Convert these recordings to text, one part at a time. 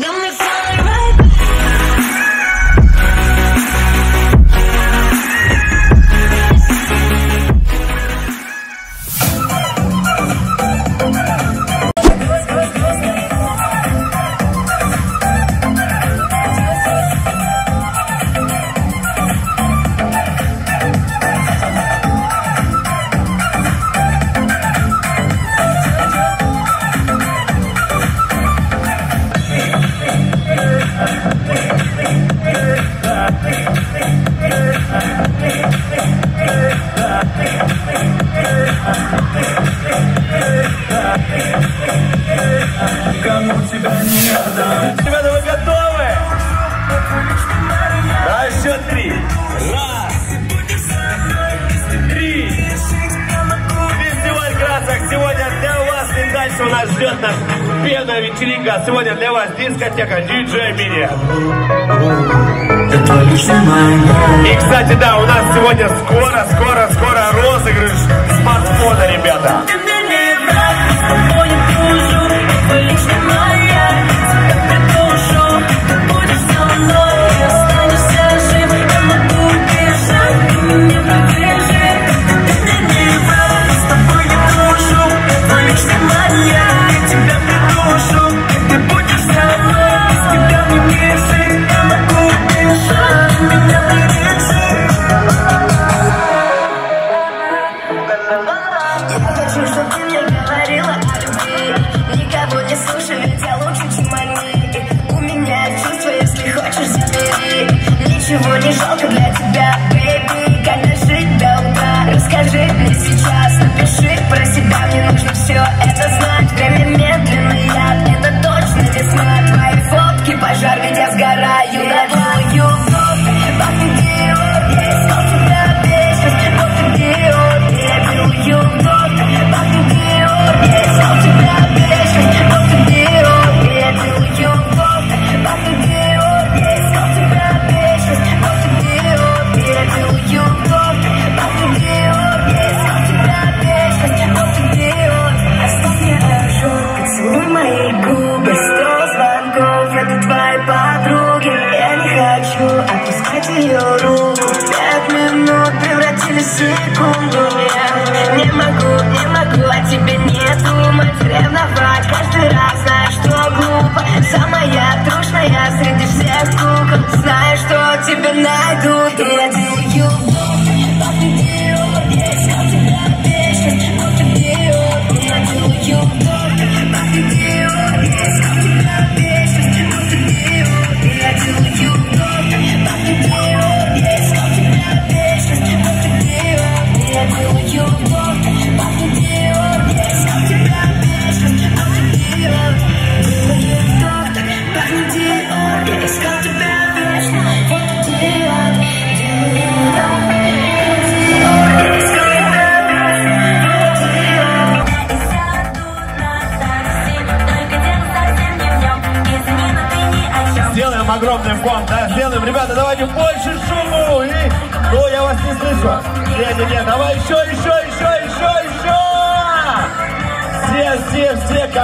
Dame ждет нас Пена вечеринка. Сегодня для вас дискотека DJ Mini. И, кстати, да, у нас сегодня скоро, скоро, скоро розыгрыш смартфона, ребята. секунду. Нет Не могу, не могу о тебе не думать. Ревновать каждый раз, знаю, что глупо. Самая трушная среди всех кукол Знаю, что тебя найду. You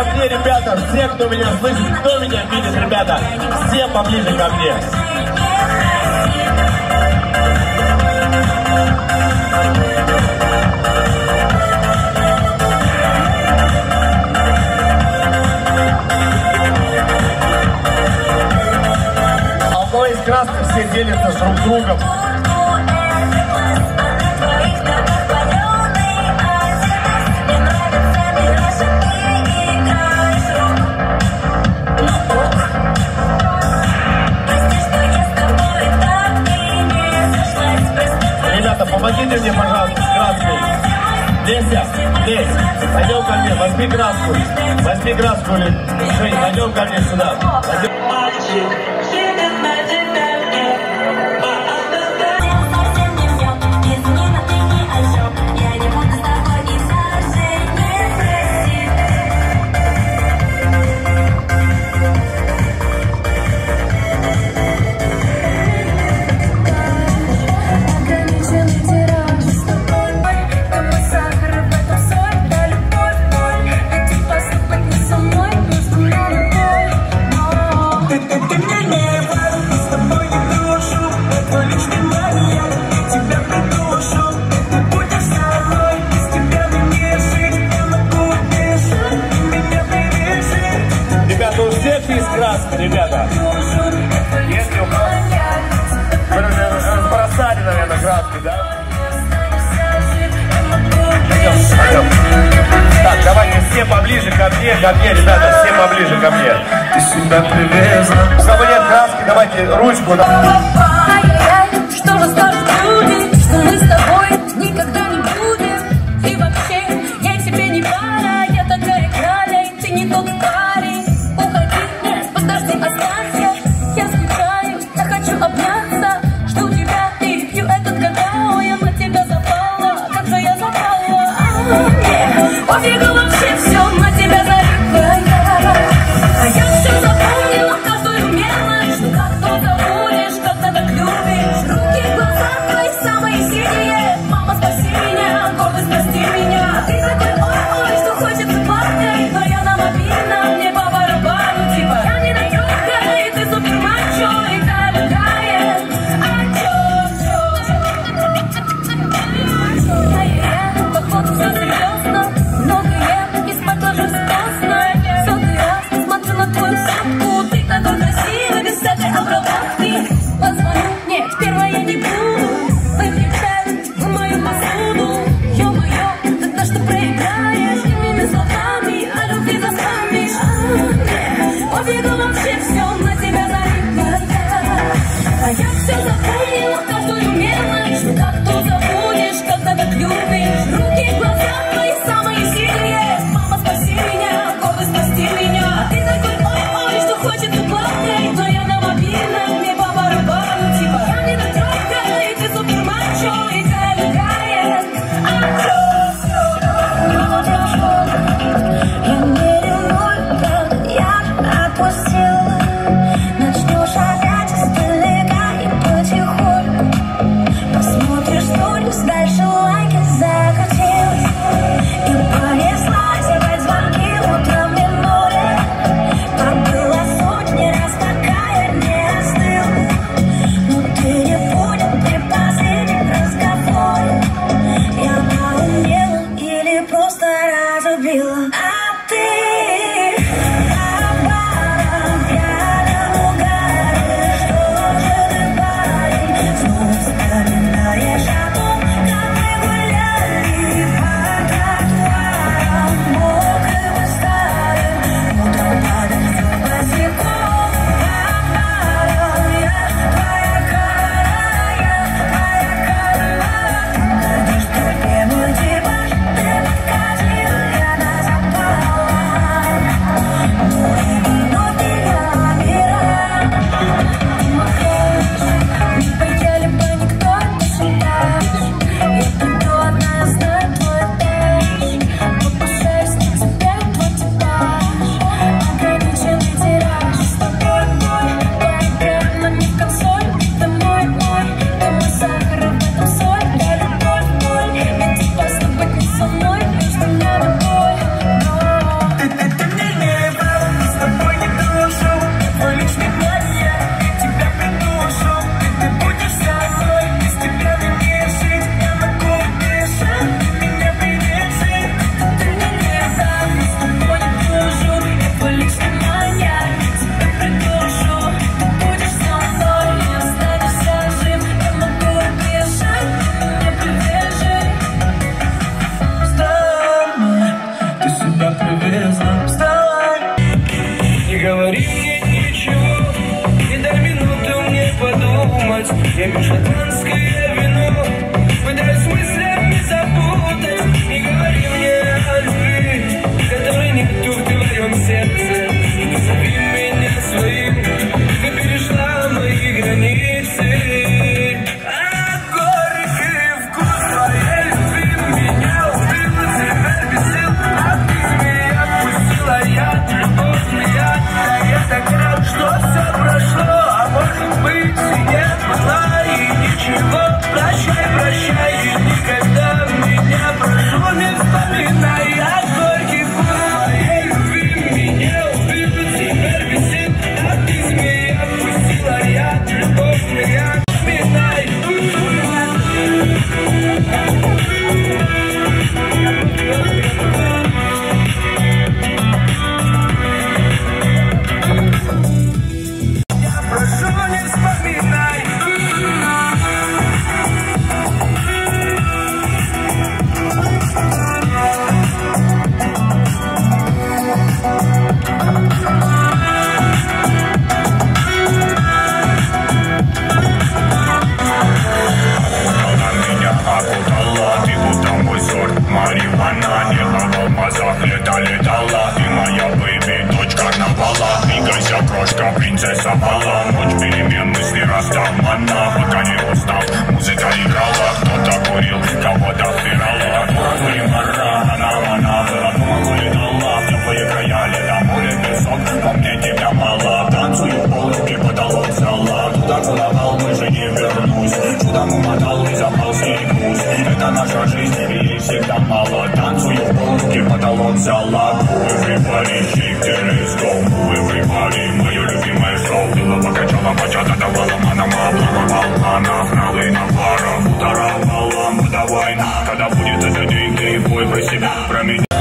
ко мне, ребята, все, кто меня слышит, кто меня видит, ребята, все поближе ко мне. А Одной из краски все делятся друг с другом. помогите мне, пожалуйста, с краской. Леся, Лесь, пойдем ко мне, возьми краску. Возьми краску, Лесь. Жень, пойдем ко мне сюда. Пойдем. порядке, да? Пойдем, пойдем. Так, давайте все поближе ко мне, ко мне, ребята, все поближе ко мне. Ты всегда привязана. Чтобы нет краски, давайте ручку. Что вы скажут люди, что мы с тобой так рад, что все прошло А может быть и нет зла и ничего Прощай, прощай. Лето, море, песок, но мне тебя мало Танцую в полке, потолок зала Туда, куда же не вернусь Чудом умотал и запался и груз Это наша жизнь, и всегда мало Танцую в полке, потолок зала Everybody shake their let's go everybody, мое любимое шоу Было покачала, почата давала манама Плава волна, гналы на парах Ударовала, ну давай на Когда будет этот день, ты бой про себя, про меня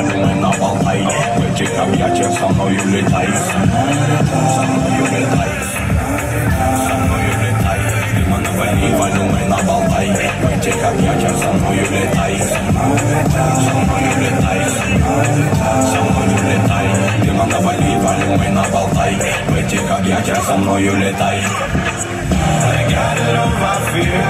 反正係打包睇，佢隻狗也着衫，我要你睇，衫我要你睇，衫我要你睇，你問我呢塊都係打包睇，佢隻狗也着衫，我要你睇，衫我要你睇，衫我要你睇，你問我呢塊都係打包睇，佢隻狗也着衫，我要你睇。I got it on my feet.